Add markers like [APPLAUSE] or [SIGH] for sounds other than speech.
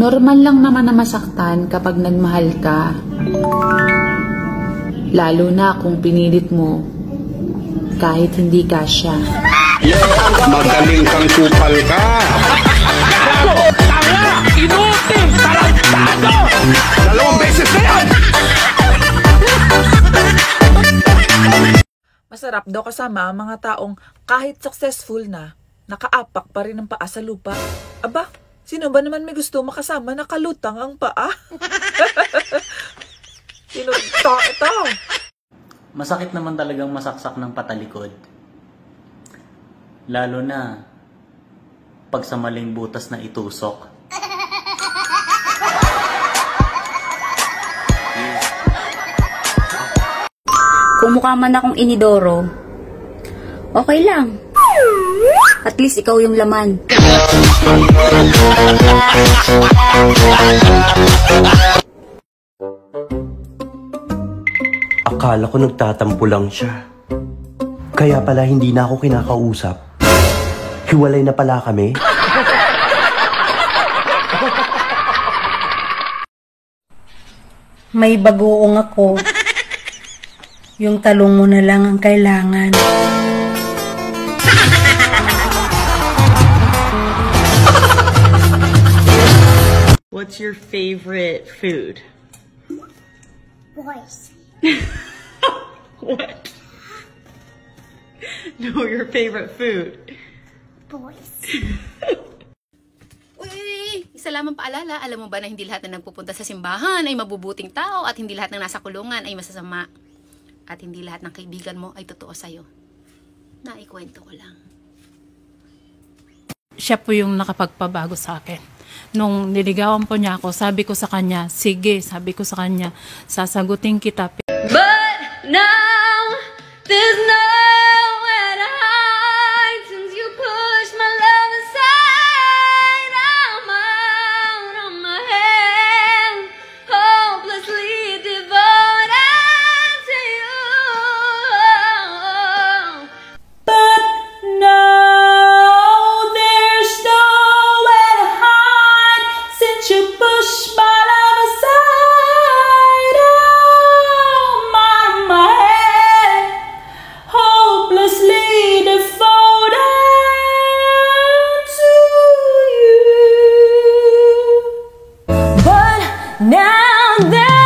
Normal lang naman na masaktan kapag nagmahal ka. Lalo na kung pinilit mo kahit hindi ka siya. Magaling kang kupal ka. Inutil! Tarantado! Dalawang beses na yan! Masarap daw kasama ang mga taong kahit successful na, nakaapak pa rin ang paa sa lupa. Aba, sino ba naman may gusto makasama na kalutang ang paa? [LAUGHS] Sino to ito? Masakit naman talagang masaksak ng patalikod. Lalo na pag sa maling butas na itusok. Kung mukha man akong inidoro, okay lang. At least ikaw yung laman. Akala ko nagtatampo lang siya. Kaya pala hindi na ako kinakausap. Hiwalay na pala kami. May bagoong ako. Yung talong mo na lang ang kailangan. What's your favorite food? Boys. [LAUGHS] What? No, your favorite food. Boys. [LAUGHS] Isa lamang paalala, alam mo ba na hindi lahat na nagpupunta sa simbahan ay mabubuting tao at hindi lahat ng nasa kulungan ay masasama. At hindi lahat ng kaibigan mo ay totoo sa'yo. Naikwento ko lang. siya po yung nakapagpabago sa akin. Nung niligawan po niya ako, sabi ko sa kanya, sige, sabi ko sa kanya, sasagutin kita. But now there's no there.